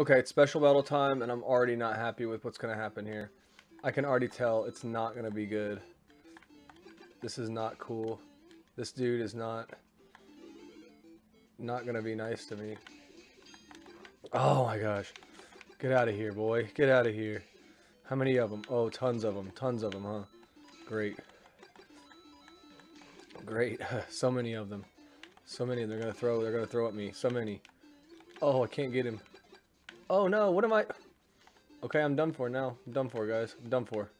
Okay, it's special battle time, and I'm already not happy with what's going to happen here. I can already tell it's not going to be good. This is not cool. This dude is not... Not going to be nice to me. Oh my gosh. Get out of here, boy. Get out of here. How many of them? Oh, tons of them. Tons of them, huh? Great. Great. so many of them. So many. They're going to throw. They're going to throw at me. So many. Oh, I can't get him. Oh no, what am I? Okay, I'm done for now. I'm done for, guys. I'm done for.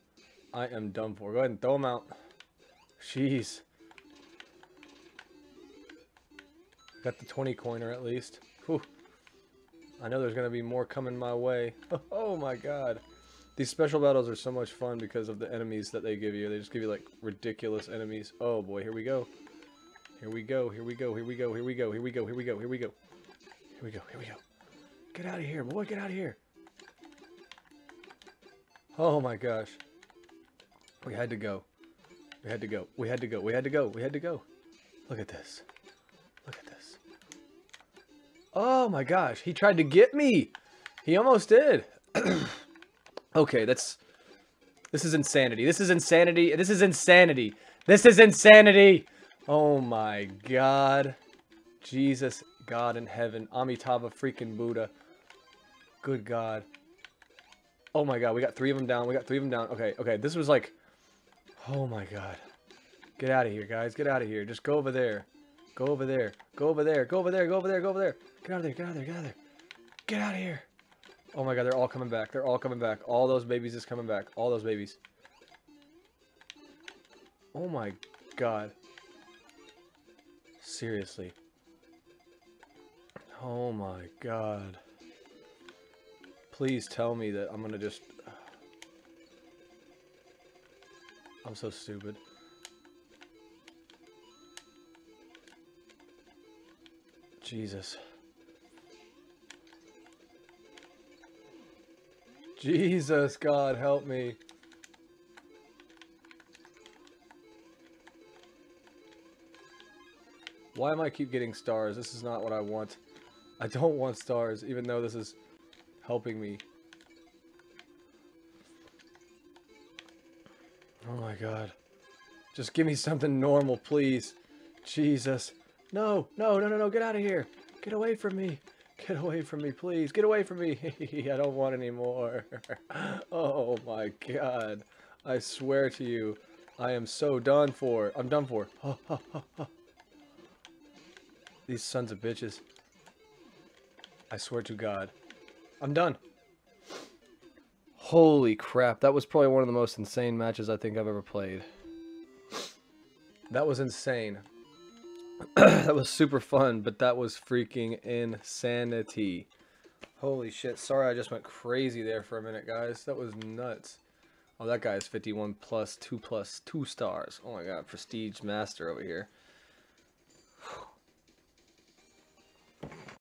I am done for. Go ahead and throw them out. Jeez. Got the 20 coiner at least. Whew. I know there's going to be more coming my way. Oh my god. These special battles are so much fun because of the enemies that they give you. They just give you like ridiculous enemies. Oh boy, here we go. Here we go, here we go, here we go, here we go, here we go, here we go, here we go. Here we go, here we go. Get out of here, boy. Get out of here. Oh my gosh. We had to go. We had to go. We had to go. We had to go. We had to go. Look at this. Look at this. Oh my gosh. He tried to get me. He almost did. okay, that's... This is insanity. This is insanity. This is insanity. This is insanity. Oh my god. Jesus, God in heaven. Amitabha freaking Buddha. Good God. Oh my God, we got three of them down. We got three of them down. Okay, okay, this was like... Oh my God. Get out of here, guys. Get out of here. Just go over there. Go over there. Go over there. Go over there. Go over there. Go over there. Get out of there. Get out of there. Get out of there. Get out of here. Oh my God, they're all coming back. They're all coming back. All those babies is coming back. All those babies. Oh my God. Seriously. Oh my God. Please tell me that I'm gonna just... I'm so stupid. Jesus. Jesus, God, help me. Why am I keep getting stars? This is not what I want. I don't want stars, even though this is helping me. Oh my god. Just give me something normal, please. Jesus. No, no, no, no, no, get out of here. Get away from me. Get away from me, please. Get away from me. I don't want any more. oh my god. I swear to you, I am so done for. I'm done for. These sons of bitches. I swear to God. I'm done. Holy crap, that was probably one of the most insane matches I think I've ever played. That was insane. that was super fun, but that was freaking insanity. Holy shit, sorry I just went crazy there for a minute, guys. That was nuts. Oh, that guy is 51 plus, 2 plus, 2 stars. Oh my god, Prestige Master over here.